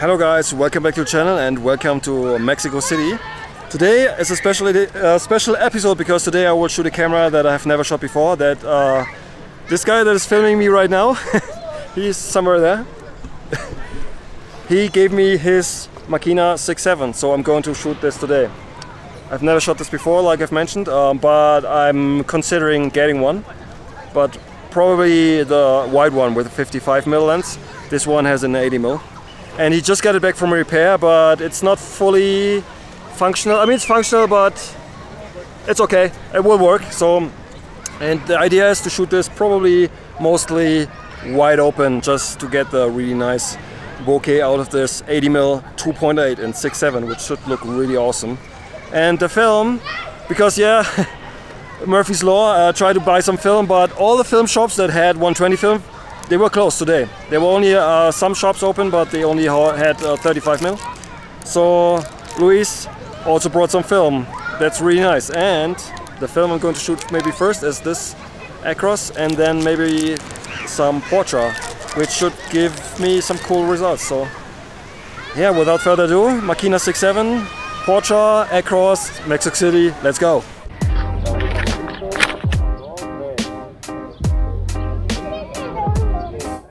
Hello guys, welcome back to the channel and welcome to Mexico City. Today is a special special episode because today I will shoot a camera that I have never shot before. That uh, this guy that is filming me right now, he's somewhere there. he gave me his Makina 6.7, so I'm going to shoot this today. I've never shot this before, like I've mentioned, um, but I'm considering getting one. But probably the wide one with a 55 mm lens. This one has an 80 mm and he just got it back from repair but it's not fully functional. I mean it's functional but it's okay. It will work. So and the idea is to shoot this probably mostly wide open just to get the really nice bokeh out of this 80mm 2.8 and 6.7 which should look really awesome. And the film because yeah Murphy's Law uh, tried to buy some film but all the film shops that had 120 film they were closed today. There were only uh, some shops open, but they only had uh, 35 mil. So Luis also brought some film. That's really nice. And the film I'm going to shoot maybe first is this Acros and then maybe some Portra, which should give me some cool results. So yeah, without further ado, Makina 6.7, Portra, Acros, Mexico City, let's go.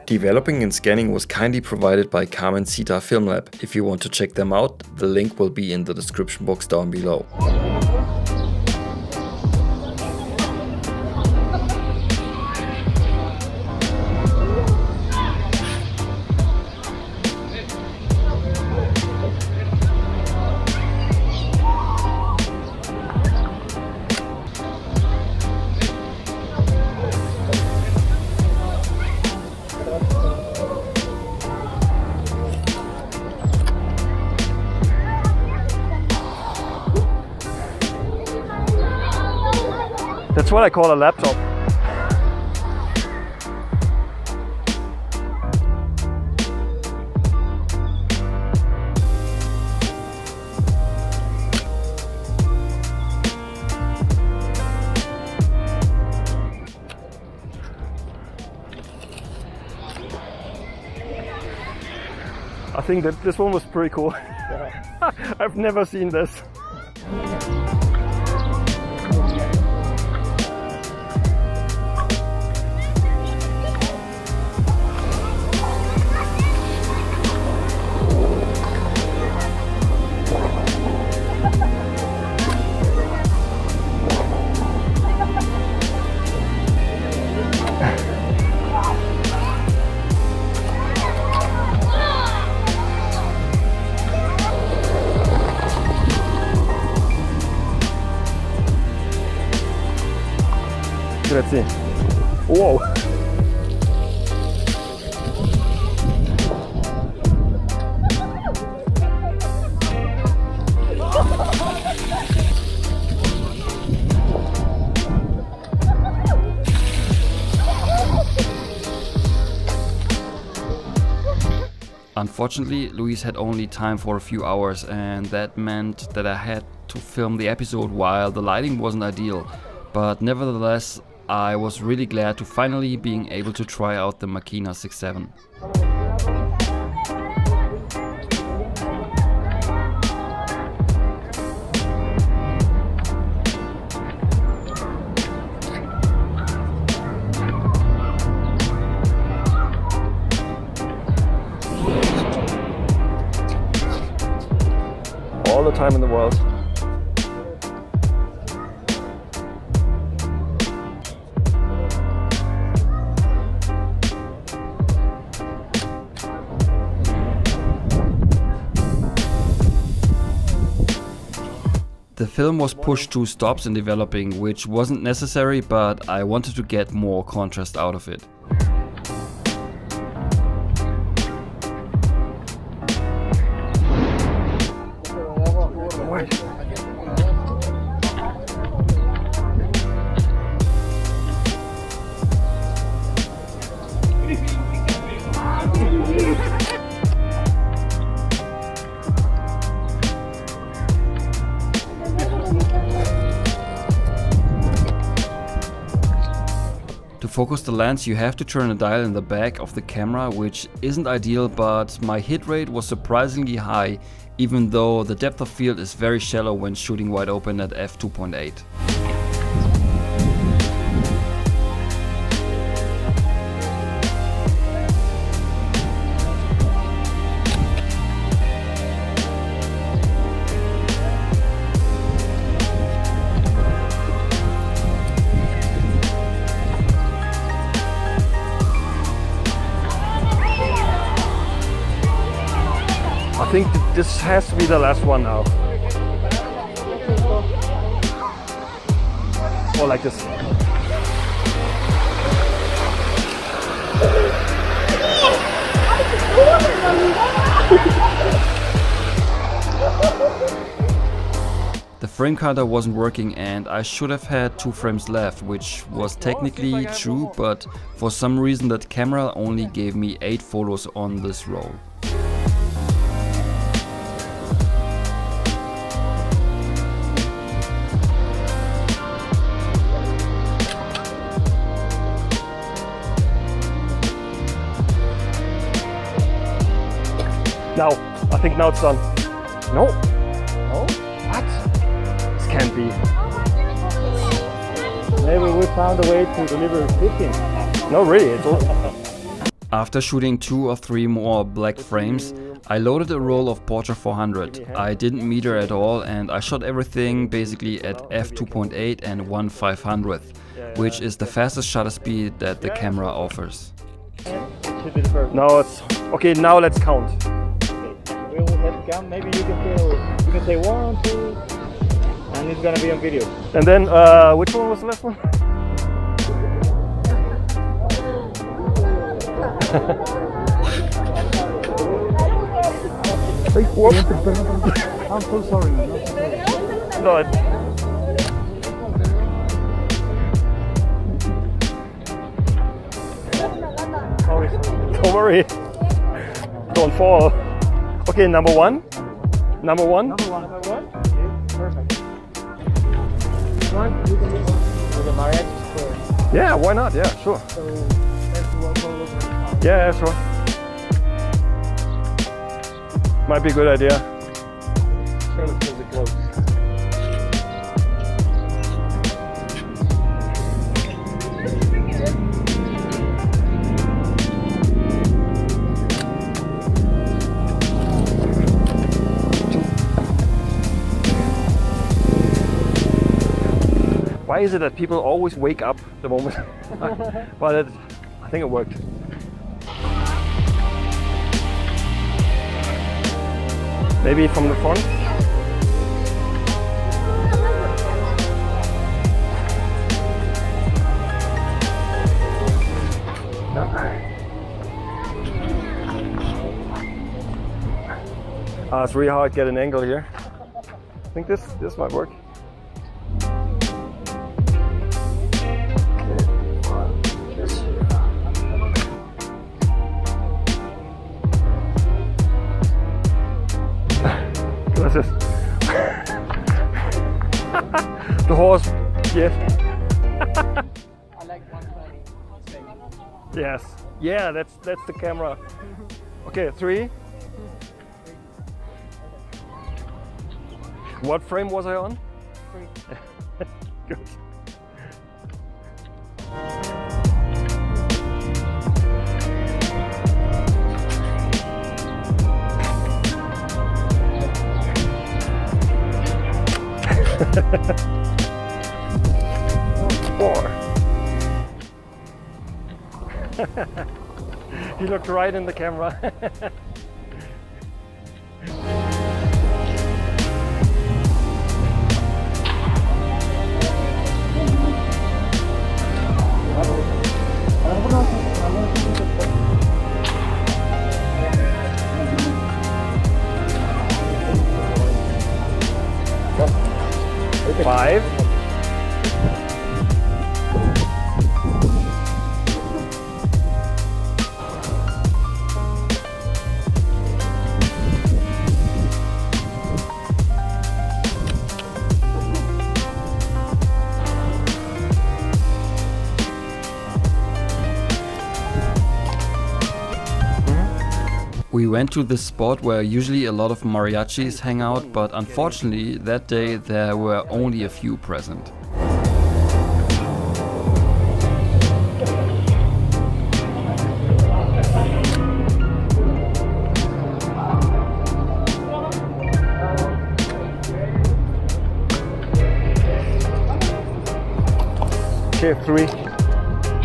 Developing and scanning was kindly provided by Carmencita Film Lab. If you want to check them out, the link will be in the description box down below. What I call a laptop. I think that this one was pretty cool. Yeah. I've never seen this. Grazie. Wow. Unfortunately, Luis had only time for a few hours and that meant that I had to film the episode while the lighting wasn't ideal. But nevertheless, I was really glad to finally being able to try out the Makina 6.7. All the time in the world. The film was pushed two stops in developing, which wasn't necessary, but I wanted to get more contrast out of it. Focus the lens you have to turn a dial in the back of the camera which isn't ideal but my hit rate was surprisingly high even though the depth of field is very shallow when shooting wide open at f2.8. think this has to be the last one now. Or like this. The frame counter wasn't working and I should have had two frames left, which was technically true, but for some reason that camera only gave me 8 photos on this roll. Now, I think now it's done. No, Oh, what? This can't be. maybe we found a way to deliver 15. No, really, it's all. After shooting two or three more black frames, I loaded a roll of Portra 400. I didn't meter at all and I shot everything basically at f2.8 and 1 500th, which is the fastest shutter speed that the camera offers. Should be the first. Now it's okay. Now let's count. Okay. We will have to count. Maybe you can say you can say one, two, and it's gonna be on video. And then uh, which one was the last one? I'm so sorry. No, Sorry. don't worry. Don't fall. Okay, number one. Number one. Number one. Number one. Okay, perfect. One, you can do with the mariachi square. Yeah, why not? Yeah, sure. So let's do one more look at Yeah, yeah, sure. Might be a good idea. Why is it that people always wake up the moment? well, it, I think it worked. Maybe from the front. Ah, it's really hard to get an angle here. I think this this might work. Horse. Yes. I like 120. Yes. Yeah, that's that's the camera. Okay, three. What frame was I on? Good. Four. he looked right in the camera. Five. We went to this spot where usually a lot of mariachis hang out, but unfortunately that day there were only a few present. Okay, three.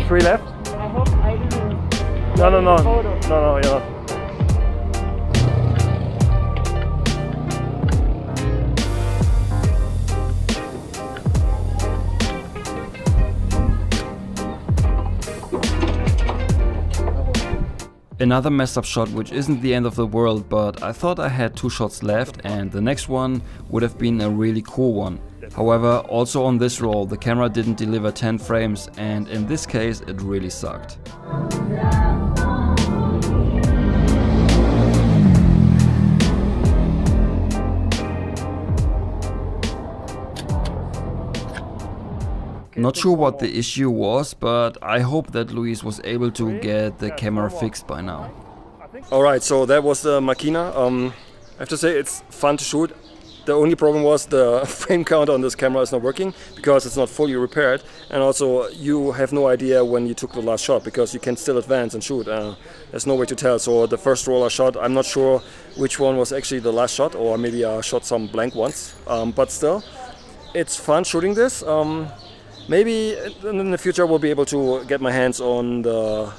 Three left? I hope I didn't. No, no, no. No, no, you're not. Another messed up shot which isn't the end of the world but I thought I had two shots left and the next one would have been a really cool one. However, also on this roll the camera didn't deliver 10 frames and in this case it really sucked. Not sure what the issue was, but I hope that Luis was able to get the camera fixed by now. Alright, so that was the Makina. Um, I have to say it's fun to shoot. The only problem was the frame count on this camera is not working because it's not fully repaired and also you have no idea when you took the last shot because you can still advance and shoot. Uh, there's no way to tell. So the first roller shot, I'm not sure which one was actually the last shot or maybe I shot some blank ones. Um, but still, it's fun shooting this. Um, maybe in the future we'll be able to get my hands on the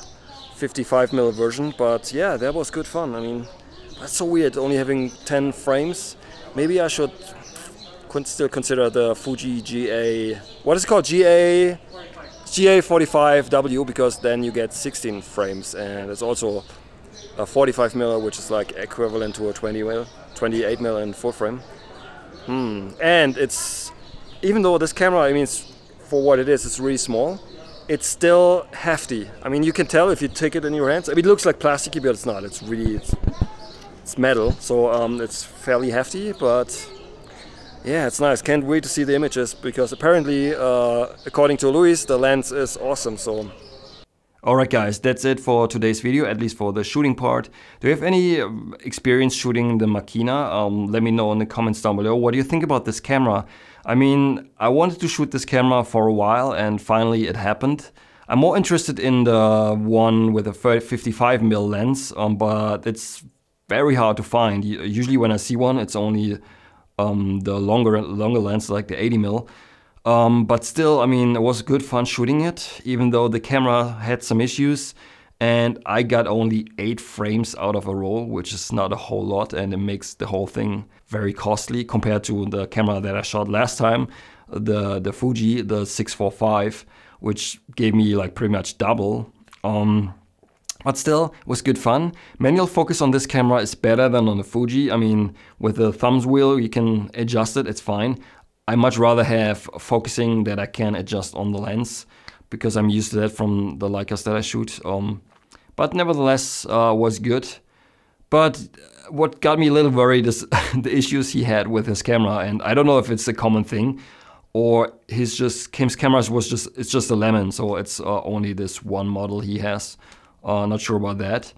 55 mm version. But yeah, that was good fun. I mean, that's so weird only having 10 frames. Maybe I should still consider the Fuji GA. What is it called? GA. GA45W because then you get 16 frames and it's also a 45 mm which is like equivalent to a 20 mm, 28 mm in full frame. Hmm. And it's even though this camera, I mean, it's, for what it is, it's really small. It's still hefty. I mean, you can tell if you take it in your hands. I mean, it looks like plasticky, but it's not. It's really it's, it's metal, so um, it's fairly hefty. But yeah, it's nice. Can't wait to see the images because apparently, uh, according to Luis, the lens is awesome. So Alright guys, that's it for today's video, at least for the shooting part. Do you have any um, experience shooting the Makina? Um, let me know in the comments down below. What do you think about this camera? I mean, I wanted to shoot this camera for a while and finally it happened. I'm more interested in the one with a 55mm lens, um, but it's very hard to find. Usually when I see one, it's only um, the longer longer lens, like the 80mm. Um, but still, I mean, it was good fun shooting it, even though the camera had some issues. And I got only 8 frames out of a roll, which is not a whole lot, and it makes the whole thing very costly compared to the camera that I shot last time, the, the Fuji, the 645, which gave me like pretty much double. Um, but still, it was good fun. Manual focus on this camera is better than on the Fuji. I mean, with the thumbs wheel, you can adjust it, it's fine. I much rather have focusing that I can adjust on the lens because I'm used to that from the Leicas that I shoot. Um, but nevertheless, uh, was good. But what got me a little worried is the issues he had with his camera, and I don't know if it's a common thing or his just Kim's cameras was just it's just a lemon, so it's uh, only this one model he has. Uh, not sure about that.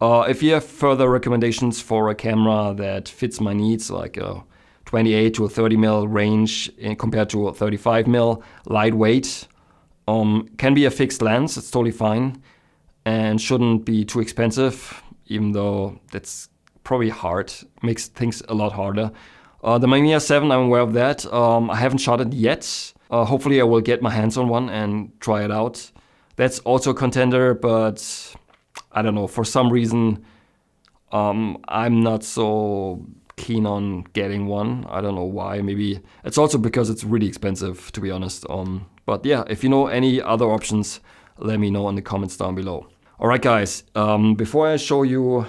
Uh, if you have further recommendations for a camera that fits my needs, like a 28 to a 30 mil range in, compared to a 35 mil, lightweight, um, can be a fixed lens, it's totally fine, and shouldn't be too expensive, even though that's probably hard, makes things a lot harder. Uh, the Mamiya 7, I'm aware of that. Um, I haven't shot it yet. Uh, hopefully I will get my hands on one and try it out. That's also a contender, but I don't know, for some reason um, I'm not so keen on getting one. I don't know why. Maybe it's also because it's really expensive, to be honest. Um, but yeah, if you know any other options, let me know in the comments down below. Alright guys, um, before I show you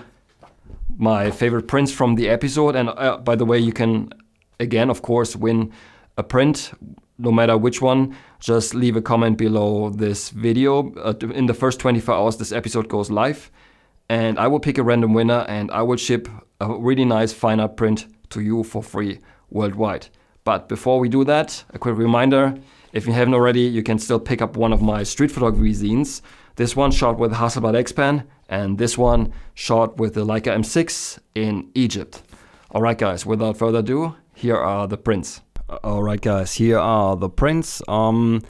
my favorite prints from the episode, and uh, by the way, you can again, of course, win a print, no matter which one, just leave a comment below this video. Uh, in the first 24 hours, this episode goes live and I will pick a random winner and I will ship a really nice fine art print to you for free worldwide. But before we do that, a quick reminder, If you haven't already, you can still pick up one of my street photography zines. This one shot with Hasselblad XPan and this one shot with the Leica M6 in Egypt. Alright guys, without further ado, here are the prints. Alright guys, here are the prints. Um,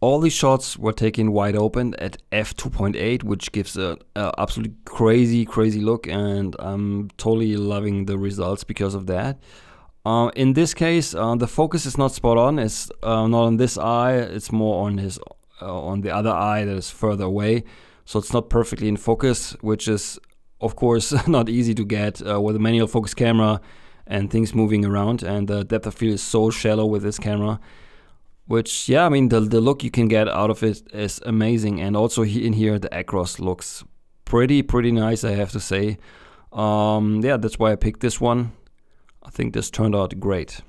all these shots were taken wide open at f2.8, which gives a, a, absolutely crazy, crazy look, and I'm totally loving the results because of that. Uh, in this case, uh, the focus is not spot on. It's uh, not on this eye. It's more on his uh, on the other eye that is further away. So it's not perfectly in focus, which is of course not easy to get uh, with a manual focus camera and things moving around. And the depth of field is so shallow with this camera which yeah i mean the, the look you can get out of it is amazing. And also in here the acros looks pretty pretty nice i have to say. Um, yeah that's why i picked this one. I think this turned out great.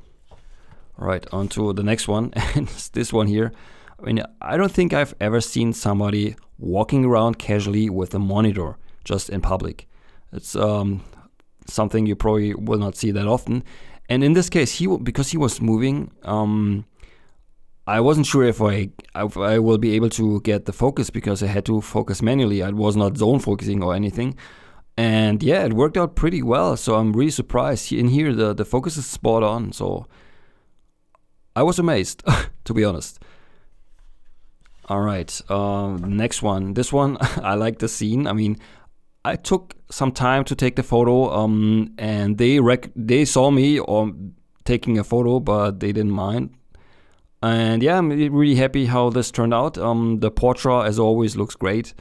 Right on to the next one. And this one here i mean i don't think i've ever seen somebody walking around casually with a monitor just in public it's um, something you probably will not see that often and in this case he because he was moving um, I wasn't sure if I if I will be able to get the focus because I had to focus manually. I was not zone focusing or anything. And yeah, it worked out pretty well. So I'm really surprised. In here, the, the focus is spot on. So I was amazed, to be honest. All right, uh, next one. This one, I like the scene. I mean, I took some time to take the photo, um, and they rec they saw me or taking a photo, but they didn't mind. And yeah, I'm really happy how this turned out. Um, the Portra, as always, looks great.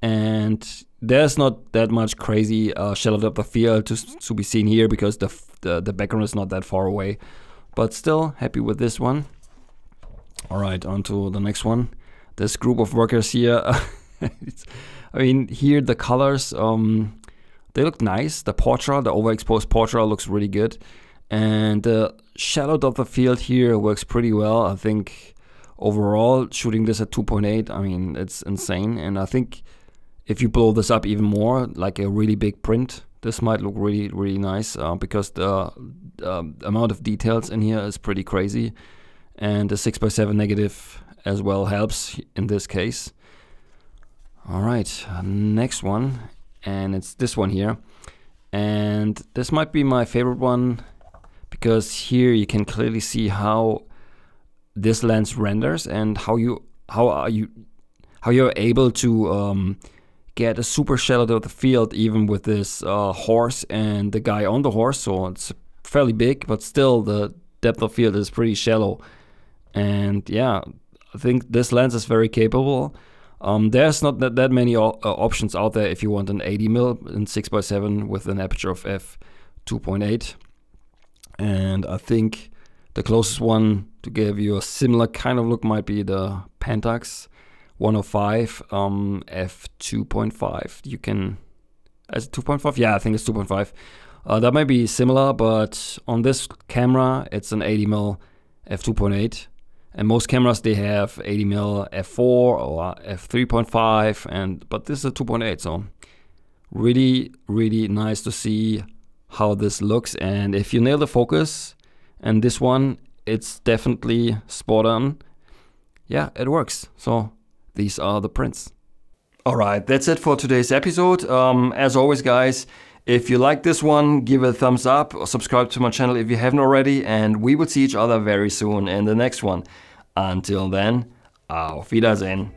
And there's not that much crazy uh, shadow depth of field to, to be seen here because the, the, the background is not that far away. But still, happy with this one. All right, on to the next one. This group of workers here. I mean, here the colors, um, they look nice. The Portra, the overexposed Portra looks really good. And the shadow of field here works pretty well. I think overall shooting this at 2.8, I mean, it's insane. And I think if you blow this up even more, like a really big print, this might look really, really nice uh, because the amount of details in here is pretty crazy. And the 6x7 negative as well helps in this case. All right, next one. And it's this one here. And this might be my favorite one because here you can clearly see how this lens renders and how you how are you how you're able to um, get a super shallow depth of field even with this uh, horse and the guy on the horse so it's fairly big but still the depth of field is pretty shallow and yeah I think this lens is very capable um, there's not that, that many uh, options out there if you want an 80 mm in 6x7 with an aperture of f 2.8 and I think the closest one to give you a similar kind of look might be the Pentax 105 um, f2.5. You can, as 2.5, yeah, I think it's 2.5. Uh, that might be similar, but on this camera, it's an 80mm f2.8. And most cameras they have 80mm f4 or f3.5, and but this is a 2.8, so really, really nice to see how this looks. And if you nail the focus and this one it's definitely spot on. Yeah it works. So these are the prints. Alright that's it for today's episode. Um, as always guys if you like this one give it a thumbs up or subscribe to my channel if you haven't already and we will see each other very soon in the next one. Until then auf Wiedersehen